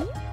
ん？